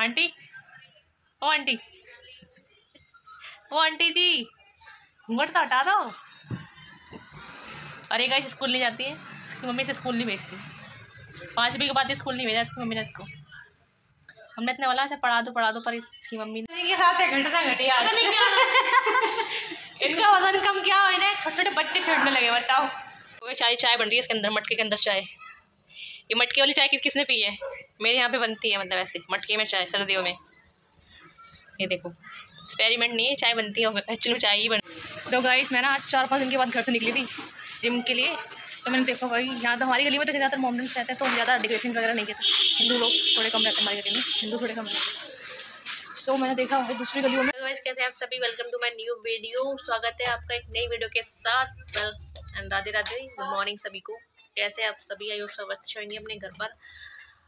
Aunty? ओ aunty. ओ aunty ji घूंघट तो हटा दो। अरे गाइस स्कूल नहीं जाती है। इसकी मम्मी से स्कूल नहीं भेजती। पाँच बजे के बाद स्कूल नहीं भेजा इसकी मम्मी ने इसको। हमने इतने वाला से पढ़ा दो पढ़ा दो पर इसकी मम्मी ने के साथ एक घटना घटी आज। इनका वज़न कम क्या हो इन्हें छोटे छोटे बच्चे छोड़ने लगे बताओ। चाय चाय बन रही है इसके अंदर मटके के अंदर चाय? ये मटके वाली चाय किस, किसने पी है? मेरे यहाँ पे बनती है मतलब ऐसे, मटके में चाय, सर्दियों में। ये देखो एक्सपेरिमेंट नहीं है, चाय बनती है एक्चुअली चाय ही बन तो गाइस मैं ना आज चार पाँच दिन के बाद घर से निकली थी जिम के लिए। तो मैंने देखा, भाई, यहाँ तो हमारी गली में तो ज़्यादातर मोमेंट्स रहते हैं तो ज़्यादा डेकोरेशन वगैरह नहीं करते। हिंदू लोग थोड़े कम रहते हैं हमारी गली में, हिंदू थोड़े कम रहते हैं। सो मैंने देखा, भाई, दूसरी गलियों में गाइस कैसे आप सभी? Welcome to my new video स्वागत है आपका एक नई वीडियो के साथ। राधे राधे गुड मॉर्निंग सभी को। कैसे आप सभी आई सब अच्छे होंगे अपने घर पर।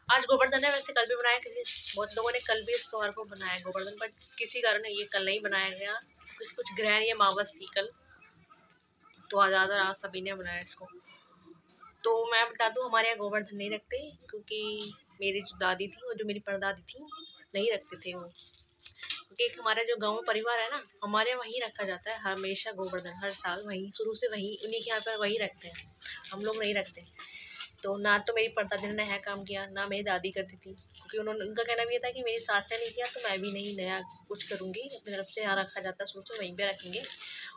आज गोवर्धन है, वैसे कल भी बनाया, किसी बहुत लोगों ने कल भी इस त्यौहार को बनाया, गोवर्धन बट किसी कारण ये कल नहीं बनाया गया। कुछ कुछ ग्रहण या मावस थी कल तो आज ज़्यादा आज सभी ने बनाया इसको। तो मैं बता दूँ, हमारे यहाँ गोवर्धन नहीं रखते, क्योंकि मेरी जो दादी थी, और जो मेरी परदादी थी, नहीं रखते थे वो। क्योंकि एक हमारा जो गाँव परिवार है ना, हमारे वहीं रखा जाता है, हमेशा गोवर्धन, हर साल वहीं, शुरू से वहीं, उन्हीं के यहाँ पर वहीं रखते हैं। हम लोग नहीं रखते। तो ना तो मेरी परदादी ने नया काम किया, ना मेरी दादी करती थी, क्योंकि उन्होंने, उनका कहना भी था कि मेरी सास ने नहीं किया तो मैं भी नहीं, नया कुछ करूँगी, अपनी तरफ़ से यहाँ रखा जाता है शुरू से वहीं पर रखेंगे।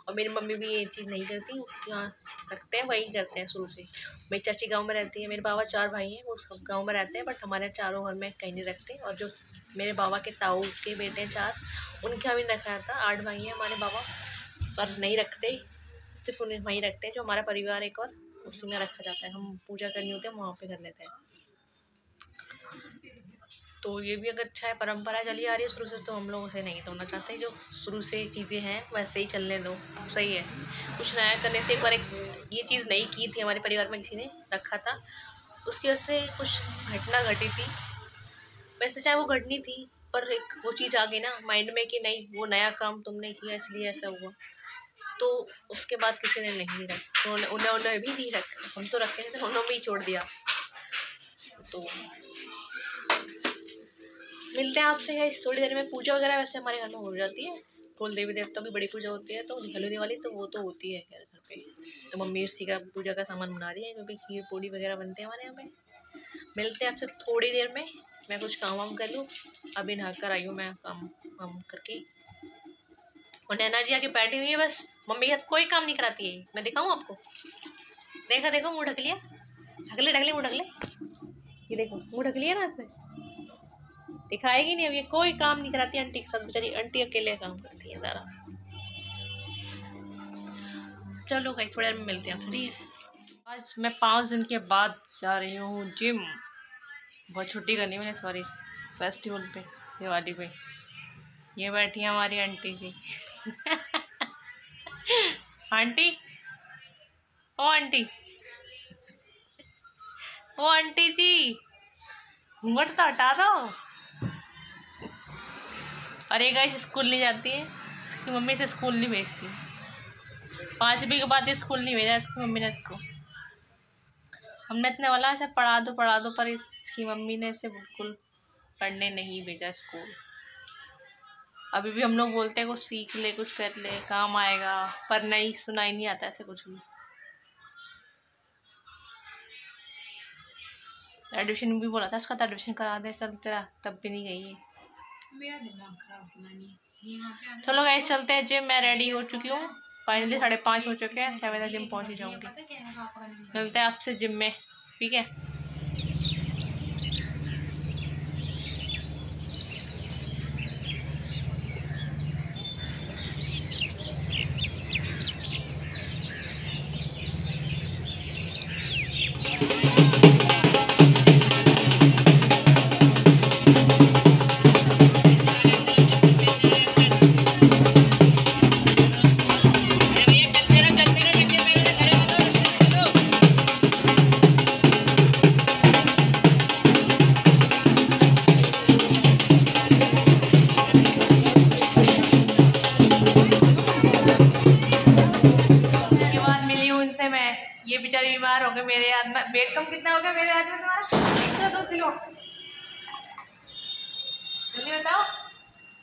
और मेरी मम्मी भी ये चीज़ नहीं करती, यहाँ रखते हैं, वही करते हैं शुरू से। मेरी चाची गाँव में रहती है, मेरे बाबा चार भाई हैं, वो सब गाँव में रहते हैं बट हमारे चारों घर में कहीं नहीं रखते। और जो मेरे बाबा के ताऊ के बेटे हैं चार, उनके यहाँ भी रखा जाता, आठ भाई हैं हमारे बाबा, पर नहीं रखते, सिर्फ़ उन्हें वहीं रखते हैं, जो हमारा परिवार एक और, उसी में रखा जाता है। हम पूजा करनी होती है वहाँ पर कर लेते हैं। तो ये भी अगर अच्छा है, परंपरा चली आ रही है शुरू से तो हम लोग उसे नहीं तोड़ना चाहते जो शुरू से चीज़ें हैं, वैसे ही चलने दो। सही है। कुछ नया करने से एक बार एक ये चीज़ नहीं की थी हमारे परिवार में, किसी ने रखा था। उसकी वजह से कुछ घटना घटी थी। वैसे चाहे वो घटनी थी, पर एक वो चीज़ आ गई ना, माइंड में कि नहीं, वो नया काम तुमने किया, इसलिए ऐसा हुआ। तो उसके बाद किसी ने नहीं रखा, उन्होंने उन्हें उन्हें भी नहीं रखा। हम तो रखे थे उन्होंने भी छोड़ दिया। तो मिलते हैं आपसे इस थोड़ी देर में पूजा वगैरह, वैसे हमारे घर में हो जाती है। कुल देवी देवता की बड़ी पूजा होती है तो हलू दिवाली तो वो तो होती है घर पे। तो मम्मी उसी का पूजा का सामान बना रही है, जो भी खीर पूड़ी वगैरह बनते हैं हमारे यहाँ पे। मिलते हैं आपसे थोड़ी देर में, मैं कुछ काम वाम कर लूँ। अभी नहा कर आई हूँ मैं काम वाम करके। और नैना जी आके बैठी हुई है बस, मम्मी का कोई काम नहीं कराती है। मैं दिखाऊँ आपको? देखा, देखो, मुँह ढक लिया। ढक ले ढक ले, मुँह ढक ले। ये देखो, मुँह ढक लिया ना इसने? दिखाएगी नहीं। अब ये कोई काम नहीं कराती, आंटी के साथ बेचारी आंटी अकेले काम करती है सारा। चलो भाई, थोड़ी देर में मिलते हैं है? आज मैं पाँच दिन के बाद जा रही हूँ जिम बहुत छुट्टी करनी मैंने सॉरी फेस्टिवल पे, दिवाली पे। ये बैठी है हमारी आंटी जी। आंटी? ओ आंटी। ओ आंटी जी। घूंघट तो हटा दो। अरे गाइस स्कूल नहीं जाती है। इसकी मम्मी से स्कूल नहीं भेजती। पाँचवीं के बाद ये स्कूल नहीं भेजा इसकी मम्मी ने इसको। हमने इतने वाला ऐसे पढ़ा दो पढ़ा दो, पर इसकी मम्मी ने इसे बिल्कुल पढ़ने नहीं भेजा स्कूल अभी भी हम लोग बोलते हैं, कुछ सीख ले, कुछ कर ले, काम आएगा, पर नहीं, सुनाई नहीं आता ऐसे कुछ भी। एडमिशन भी बोला था उसका तो एडमिशन करा दे, चल तेरा, तब भी नहीं गई है। चलो गाइस चलते हैं जिम मैं रेडी हो चुकी हूँ। फाइनली साढ़े पाँच हो चुके हैं छः बजे तक जिम पहुँच ही जाऊँगी। मिलते हैं आपसे जिम में ठीक है? ये बेचारी बीमार हो गए मेरे हाथ में। वेट कम कितना हो गया मेरे हाथ में तुम्हारा? एक सौ दो किलो। चलिए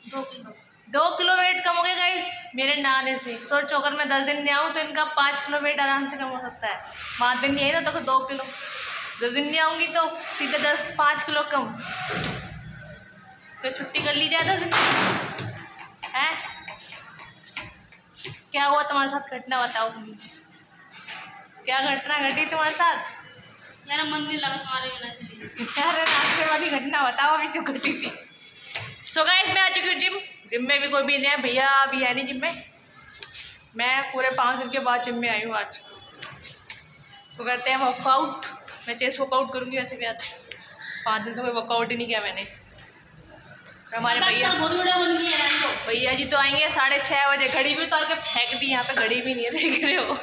दो किलो। दो किलो वेट कम हो गया गाइस मेरे नहाने से। सोचो, अगर मैं दस दिन नहीं आऊँ तो इनका पाँच किलो वेट आराम से कम हो सकता है। पाँच दिन नहीं आई ना तो दो किलो। दस दिन नहीं आऊँगी तो सीधे दस, पाँच किलो कम। फिर छुट्टी कर ली जाए दस दिन है? क्या हुआ तुम्हारे साथ? घटना बताओ क्या घटना घटी तुम्हारे साथ मेरा मन नहीं लगा तुम्हारे बिना चली यार रास्ते वाली घटना बताओ अभी जो घटी थी सो गाइस मैं आ चुकी हूँ जिम. जिम में भी कोई भी नहीं है. भैया अभी है नहीं जिम में. मैं पूरे पाँच दिन के बाद जिम में आई हूँ आज. तो करते हैं वर्कआउट मैं चेस्ट वर्कआउट करूँगी वैसे भी आज. पाँच दिन से कोई वर्कआउट ही नहीं किया मैंने. हमारे भैया भैया जी तो आएँगे साढ़े छः बजे. घड़ी भी उतार के फेंक दी. यहाँ पे घड़ी भी नहीं है देख रहे हो.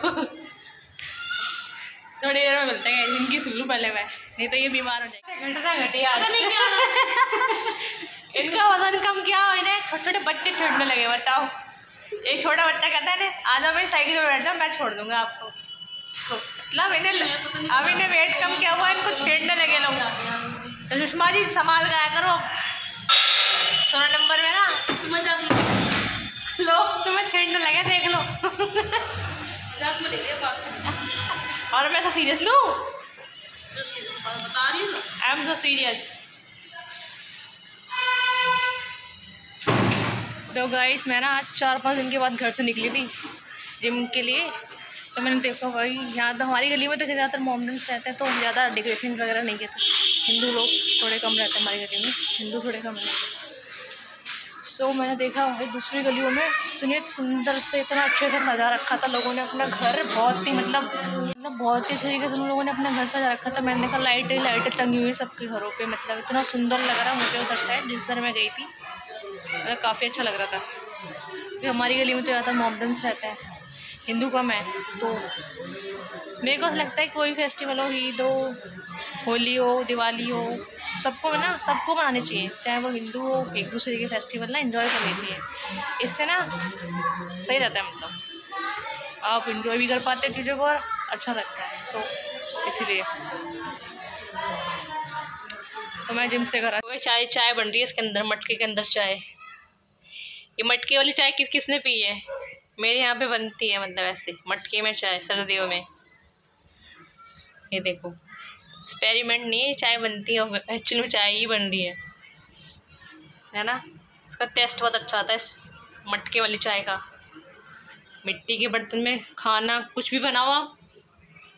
थोड़ी देर में मिलते हैं इनकी सुन लूँ पहले मैं नहीं तो ये बीमार हो जाएँगे। घटना घटी आज इनका वज़न कम क्या हो इन्हें छोटे छोटे बच्चे छोड़ने लगे बताओ। एक छोटा बच्चा कहता है ना आ जाओ मेरी साइकिल पे बैठ जाओ मैं छोड़ दूँगा आपको। तो मतलब इन्हें अब इन्हें वेट कम क्या हुआ इनको छेड़ने लगे लोग। तो सुषमा जी संभाल आया करो। सोलह नंबर में ना। लोग तुम्हें छेड़ने लगे देख लो। मज़ाक में बात और मैं तो सीरियस लूँ आई एम सो सीरियस तो गाइस मैं ना आज चार पाँच दिन के बाद घर से निकली थी जिम के लिए। तो मैंने देखा भाई, यहाँ तो हमारी गली में तो ज़्यादातर मोमडेंस रहते हैं तो ज़्यादा डेकोरेशन वगैरह नहीं करते। हिंदू लोग थोड़े कम रहते हैं हमारी गली में, हिंदू थोड़े कम रहते हैं। सो मैंने देखा भाई दूसरी गलियों में इतने सुंदर से, इतना अच्छे से सजा रखा था लोगों ने अपना घर। बहुत ही मतलब मतलब बहुत ही अच्छे तरीके से उन लोगों ने अपना घर सजा रखा था। मैंने देखा लाइटें लाइटें टंगी हुई सबके घरों पर मतलब इतना सुंदर लग रहा मुझे उधर साइड जिस घर मैं गई थी। मतलब काफ़ी अच्छा लग रहा था। हमारी गली में तो ज़्यादा मॉमडन्स रहते हैं। हिंदू कम है तो मेरे को लगता है कोई फेस्टिवल हो, ईद हो, होली हो, दिवाली हो, सबको ना, सबको मनाने चाहिए। चाहे वो हिंदू हो, एक दूसरे के फेस्टिवल ना इन्जॉय करने चाहिए। इससे ना सही रहता है मतलब। आप इन्जॉय भी कर पाते चीज़ों को और अच्छा लगता है। सो इसीलिए। तो मैं जिम से घर आ चाय चाय बन रही है इसके अंदर, मटके के अंदर चाय। ये मटके वाली चाय किस किसने पी है? मेरे यहाँ पे बनती है मतलब ऐसे, मटके में चाय सर्दियों में। ये देखो एक्सपेरिमेंट नहीं है, चाय बनती है एक्चुअली में चाय ही बन रही है। है ना? इसका टेस्ट बहुत अच्छा आता है मटके वाली चाय का। मिट्टी के बर्तन में खाना, कुछ भी बनाओ आप,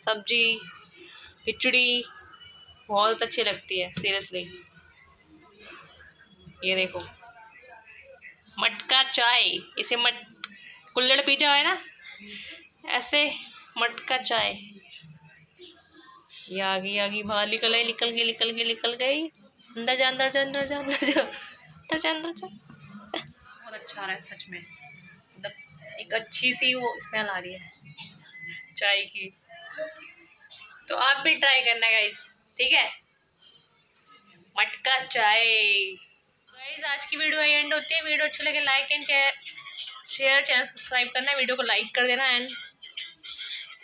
सब्ज़ी, खिचड़ी, बहुत अच्छी लगती है सीरियसली ये देखो, मटका चाय, इसे मट कुल्लड़ पीजा है ना? ऐसे मटका चाय। ये आ गई आ गई, बाहर निकल आई निकल गई निकल गई निकल गई। अंदर जा अंदर जा अंदर जा अंदर जा अंदर जा अंदर जा। बहुत अच्छा आ रहा है सच में। मतलब एक अच्छी सी वो स्मेल आ रही है चाय की। तो आप भी ट्राई करना गाइस ठीक है? मटका चाय। गाइस आज की वीडियो एंड होती है। वीडियो अच्छी लगे like and share channel subscribe करना वीडियो को लाइक कर देना एंड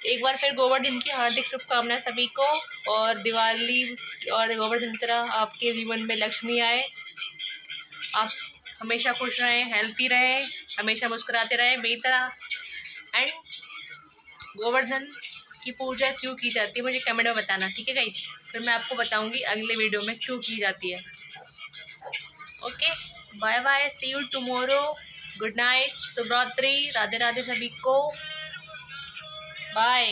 एक बार फिर गोवर्धन की हार्दिक शुभकामनाएँ सभी को, और दिवाली और गोवर्धन की तरह आपके जीवन में लक्ष्मी आए। आप हमेशा खुश रहें हेल्थी रहें, हमेशा मुस्कुराते रहें, मेरी तरह। एंड गोवर्धन की पूजा क्यों की जाती है, मुझे कमेंट में बताना, ठीक है गाइस फिर मैं आपको बताऊँगी अगले वीडियो में क्यों की जाती है। Okay bye bye see you tomorrow good night शुभरात्रि राधे राधे सभी को बाय